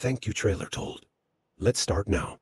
Thank you, Trailer Told. Let's start now.